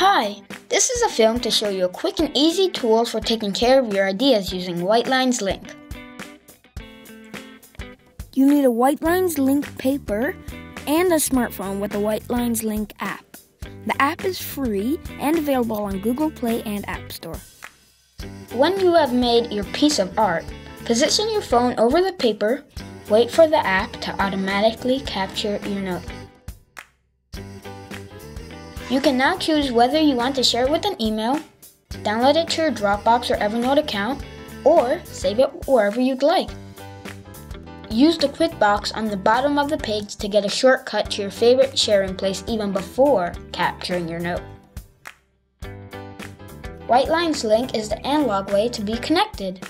Hi, this is a film to show you a quick and easy tool for taking care of your ideas using Whitelines Link. You need a Whitelines Link paper and a smartphone with the Whitelines Link app. The app is free and available on Google Play and App Store. When you have made your piece of art, position your phone over the paper, wait for the app to automatically capture your note. You can now choose whether you want to share it with an email, download it to your Dropbox or Evernote account, or save it wherever you'd like. Use the quick box on the bottom of the page to get a shortcut to your favorite sharing place even before capturing your note. Whitelines Link is the analog way to be connected.